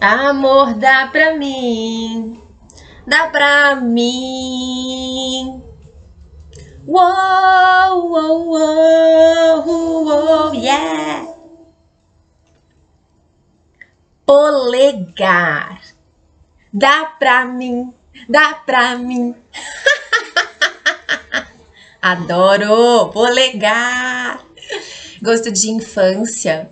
Amor, dá pra mim, dá pra mim. Uou, uou, uou, uou, yeah! Polegar, dá pra mim, dá pra mim. Adoro polegar. Gosto de infância.